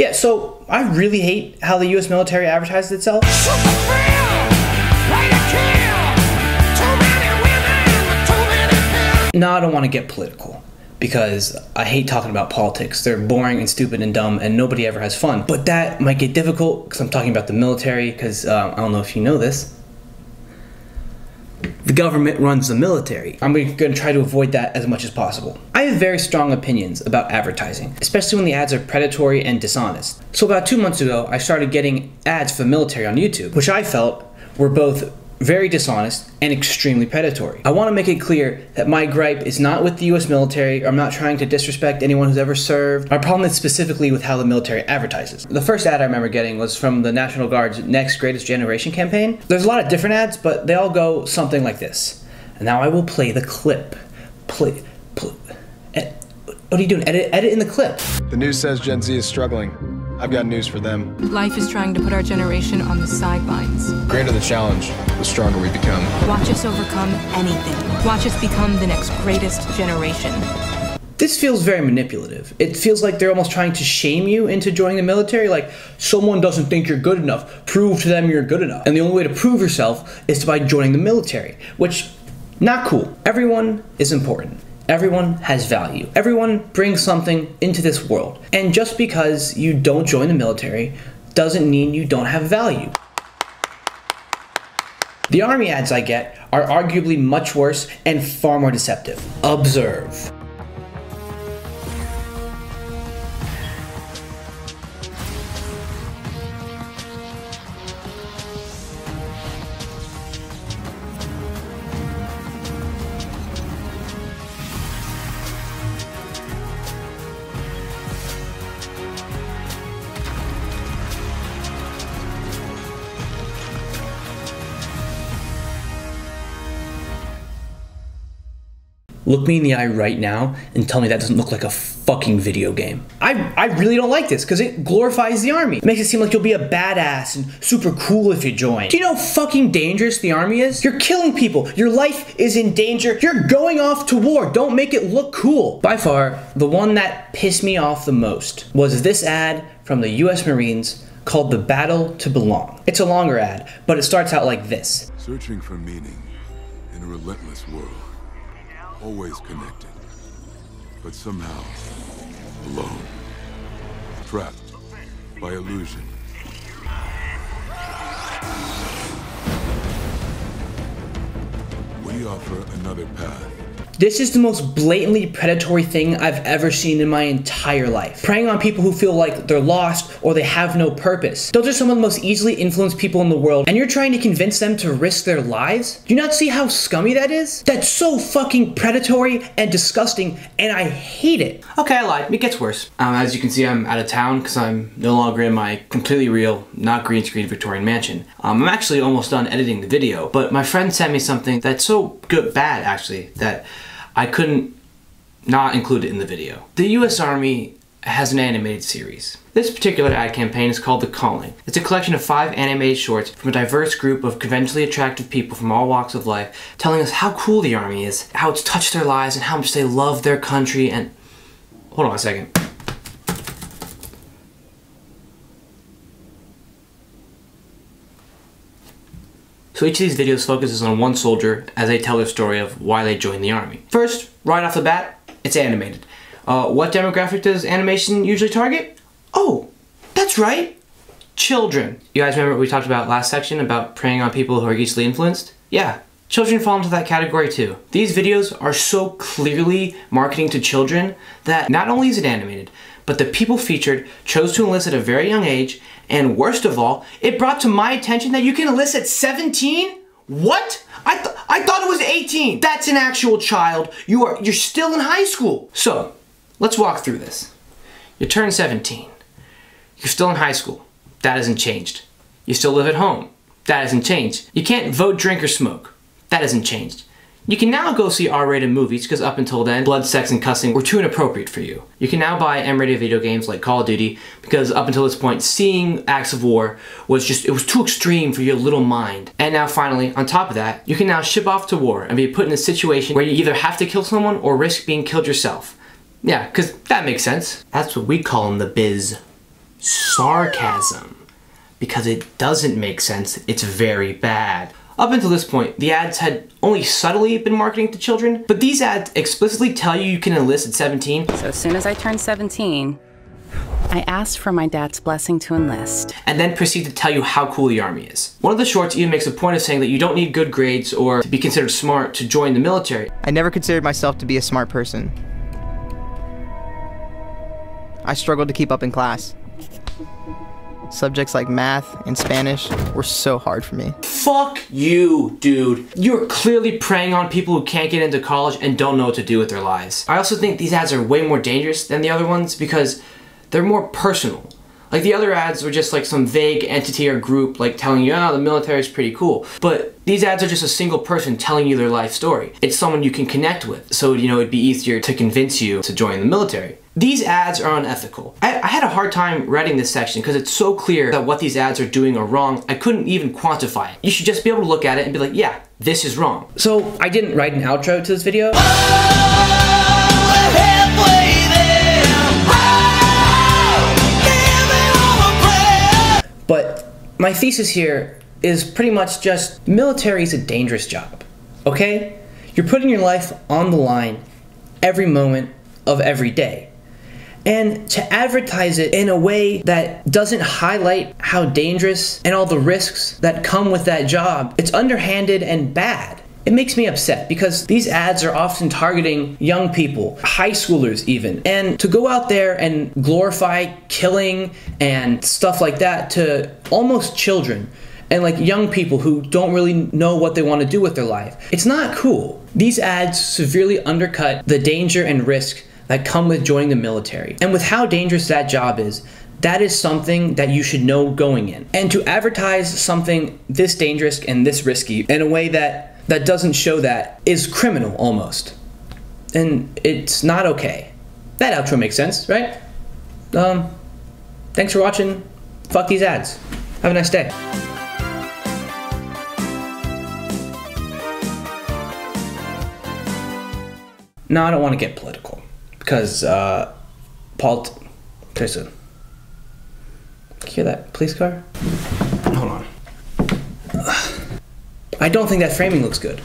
Yeah, so I really hate how the US military advertises itself. No, I don't want to get political because I hate talking about politics. They're boring and stupid and dumb, and nobody ever has fun. But that might get difficult because I'm talking about the military. Because uh, I don't know if you know this, the government runs the military. I'm going to try to avoid that as much as possible. I have very strong opinions about advertising, especially when the ads are predatory and dishonest. So about two months ago, I started getting ads for the military on YouTube, which I felt were both very dishonest and extremely predatory. I want to make it clear that my gripe is not with the US military, I'm not trying to disrespect anyone who's ever served. My problem is specifically with how the military advertises. The first ad I remember getting was from the National Guard's Next Greatest Generation campaign. There's a lot of different ads, but they all go something like this. And now I will play the clip. Play, play eh, what are you doing? Edit, edit in the clip. The news says Gen Z is struggling. I've got news for them. Life is trying to put our generation on the sidelines. Greater the challenge, the stronger we become. Watch us overcome anything. Watch us become the next greatest generation. This feels very manipulative. It feels like they're almost trying to shame you into joining the military. Like, someone doesn't think you're good enough. Prove to them you're good enough. And the only way to prove yourself is by joining the military, which, not cool. Everyone is important. Everyone has value. Everyone brings something into this world. And just because you don't join the military doesn't mean you don't have value. The army ads I get are arguably much worse and far more deceptive. Observe. Look me in the eye right now and tell me that doesn't look like a fucking video game. I, I really don't like this because it glorifies the army. It makes it seem like you'll be a badass and super cool if you join. Do you know how fucking dangerous the army is? You're killing people. Your life is in danger. You're going off to war. Don't make it look cool. By far, the one that pissed me off the most was this ad from the US Marines called The Battle to Belong. It's a longer ad, but it starts out like this. Searching for meaning in a relentless world always connected, but somehow alone, trapped by illusion. We offer another path this is the most blatantly predatory thing I've ever seen in my entire life. Preying on people who feel like they're lost or they have no purpose. Those are some of the most easily influenced people in the world, and you're trying to convince them to risk their lives? Do you not see how scummy that is? That's so fucking predatory and disgusting, and I hate it. Okay, I lied. It gets worse. Um, as you can see, I'm out of town because I'm no longer in my completely real, not green screen Victorian mansion. Um, I'm actually almost done editing the video, but my friend sent me something that's so good, bad actually, that I couldn't not include it in the video. The US Army has an animated series. This particular ad campaign is called The Calling. It's a collection of five animated shorts from a diverse group of conventionally attractive people from all walks of life, telling us how cool the Army is, how it's touched their lives, and how much they love their country, and... Hold on a second. So each of these videos focuses on one soldier as they tell their story of why they joined the army. First, right off the bat, it's animated. Uh, what demographic does animation usually target? Oh, that's right, children. You guys remember what we talked about last section about preying on people who are easily influenced? Yeah, children fall into that category too. These videos are so clearly marketing to children that not only is it animated, but the people featured chose to enlist at a very young age, and worst of all, it brought to my attention that you can enlist at 17? What? I, th I thought it was 18. That's an actual child. You are you're still in high school. So, let's walk through this. You turn 17. You're still in high school. That hasn't changed. You still live at home. That hasn't changed. You can't vote, drink, or smoke. That hasn't changed. You can now go see R-rated movies because up until then, blood, sex, and cussing were too inappropriate for you. You can now buy M-rated video games like Call of Duty because up until this point, seeing acts of war was just, it was too extreme for your little mind. And now finally, on top of that, you can now ship off to war and be put in a situation where you either have to kill someone or risk being killed yourself. Yeah, because that makes sense. That's what we call in the biz. sarcasm because it doesn't make sense. It's very bad. Up until this point, the ads had only subtly been marketing to children, but these ads explicitly tell you you can enlist at 17 So as soon as I turned 17, I asked for my dad's blessing to enlist. and then proceed to tell you how cool the army is. One of the shorts even makes a point of saying that you don't need good grades or to be considered smart to join the military. I never considered myself to be a smart person. I struggled to keep up in class. Subjects like math and Spanish were so hard for me. Fuck you, dude. You're clearly preying on people who can't get into college and don't know what to do with their lives. I also think these ads are way more dangerous than the other ones because they're more personal. Like the other ads were just like some vague entity or group like telling you, oh, the military is pretty cool. But these ads are just a single person telling you their life story. It's someone you can connect with. So, you know, it'd be easier to convince you to join the military. These ads are unethical. I, I had a hard time writing this section because it's so clear that what these ads are doing are wrong, I couldn't even quantify it. You should just be able to look at it and be like, yeah, this is wrong. So I didn't write an outro to this video. But my thesis here is pretty much just military is a dangerous job. Okay? You're putting your life on the line every moment of every day. And to advertise it in a way that doesn't highlight how dangerous and all the risks that come with that job, it's underhanded and bad. It makes me upset because these ads are often targeting young people, high schoolers even. And to go out there and glorify killing and stuff like that to almost children and like young people who don't really know what they want to do with their life, it's not cool. These ads severely undercut the danger and risk that come with joining the military. And with how dangerous that job is, that is something that you should know going in. And to advertise something this dangerous and this risky in a way that that doesn't show that is criminal almost. And it's not okay. That outro makes sense, right? Um thanks for watching. Fuck these ads. Have a nice day. No, I don't want to get political because uh, Paul. There's a. Hear that police car? Hold on. I don't think that framing looks good.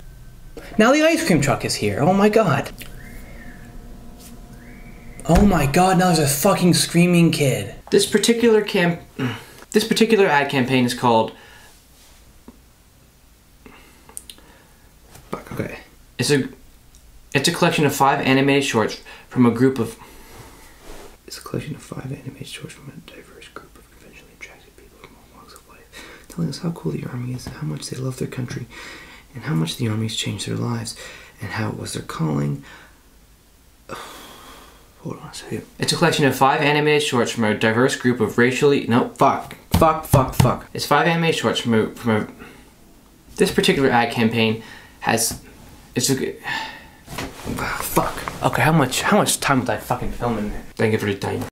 Now the ice cream truck is here. Oh my god. Oh my god, now there's a fucking screaming kid. This particular camp this particular ad campaign is called Fuck, okay. It's a it's a collection of five animated shorts from a group of it's a collection of five animated shorts from a diverse group of conventionally attractive people from all walks of life, telling us how cool the army is, how much they love their country, and how much the army's changed their lives, and how it was their calling. Hold on a second. It's a collection of five animated shorts from a diverse group of racially no fuck fuck fuck fuck. It's five animated shorts from a from a. This particular ad campaign has it's a good. Fuck. Okay, how much how much time was I fucking filming? Thank you for the time.